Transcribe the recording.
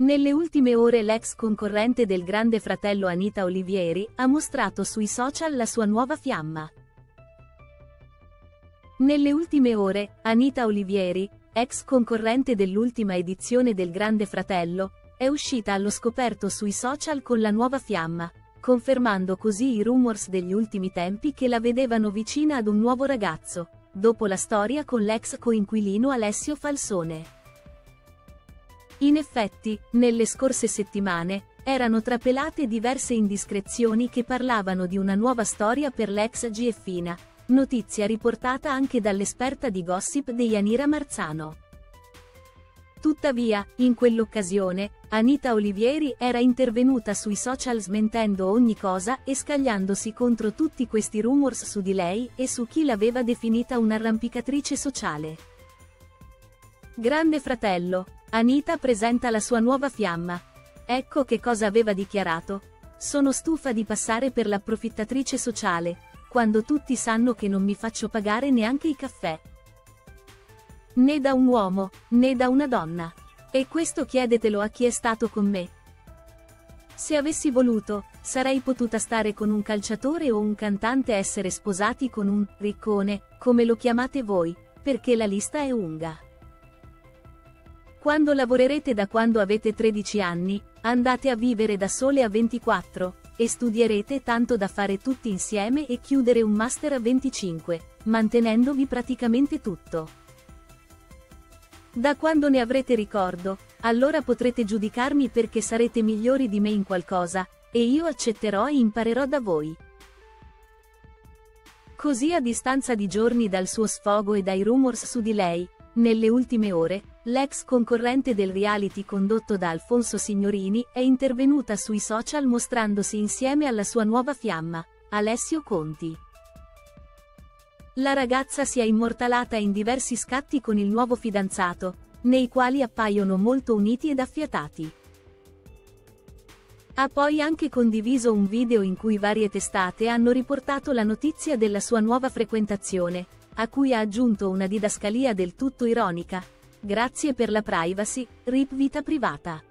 Nelle ultime ore l'ex concorrente del grande fratello Anita Olivieri ha mostrato sui social la sua nuova fiamma. Nelle ultime ore, Anita Olivieri, ex concorrente dell'ultima edizione del Grande Fratello, è uscita allo scoperto sui social con la nuova fiamma, confermando così i rumors degli ultimi tempi che la vedevano vicina ad un nuovo ragazzo, dopo la storia con l'ex coinquilino Alessio Falsone. In effetti, nelle scorse settimane, erano trapelate diverse indiscrezioni che parlavano di una nuova storia per l'ex Gieffina, notizia riportata anche dall'esperta di gossip di Yanira Marzano. Tuttavia, in quell'occasione, Anita Olivieri era intervenuta sui social smentendo ogni cosa e scagliandosi contro tutti questi rumors su di lei e su chi l'aveva definita un'arrampicatrice sociale. Grande fratello, Anita presenta la sua nuova fiamma. Ecco che cosa aveva dichiarato. Sono stufa di passare per l'approfittatrice sociale, quando tutti sanno che non mi faccio pagare neanche i caffè. Né da un uomo, né da una donna. E questo chiedetelo a chi è stato con me. Se avessi voluto, sarei potuta stare con un calciatore o un cantante essere sposati con un riccone, come lo chiamate voi, perché la lista è lunga. Quando lavorerete da quando avete 13 anni, andate a vivere da sole a 24, e studierete tanto da fare tutti insieme e chiudere un master a 25, mantenendovi praticamente tutto. Da quando ne avrete ricordo, allora potrete giudicarmi perché sarete migliori di me in qualcosa, e io accetterò e imparerò da voi. Così a distanza di giorni dal suo sfogo e dai rumors su di lei, nelle ultime ore, l'ex concorrente del reality condotto da Alfonso Signorini è intervenuta sui social mostrandosi insieme alla sua nuova fiamma, Alessio Conti. La ragazza si è immortalata in diversi scatti con il nuovo fidanzato, nei quali appaiono molto uniti ed affiatati. Ha poi anche condiviso un video in cui varie testate hanno riportato la notizia della sua nuova frequentazione, a cui ha aggiunto una didascalia del tutto ironica. Grazie per la privacy, RIP vita privata.